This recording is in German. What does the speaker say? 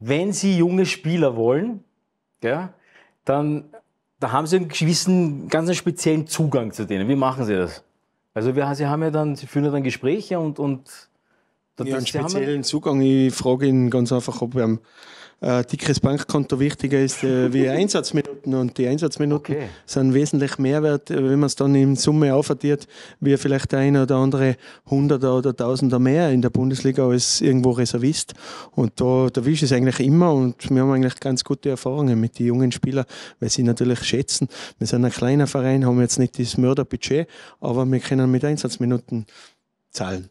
wenn Sie junge Spieler wollen, ja, dann da haben Sie einen gewissen, ganz speziellen Zugang zu denen. Wie machen Sie das? Also wir, Sie haben ja dann, Sie führen ja dann Gespräche und, und ja, einen speziellen Zugang. Ich frage ihn ganz einfach, ob er äh, dickes Bankkonto wichtiger ist äh, wie Einsatzminuten. Und die Einsatzminuten okay. sind wesentlich mehr wert, äh, wenn man es dann in Summe aufaddiert, wie vielleicht der eine oder andere Hunderter oder Tausender mehr in der Bundesliga als irgendwo Reservist. Und da, da ist es eigentlich immer und wir haben eigentlich ganz gute Erfahrungen mit den jungen Spielern, weil sie natürlich schätzen. Wir sind ein kleiner Verein, haben jetzt nicht das Mörderbudget, aber wir können mit Einsatzminuten zahlen.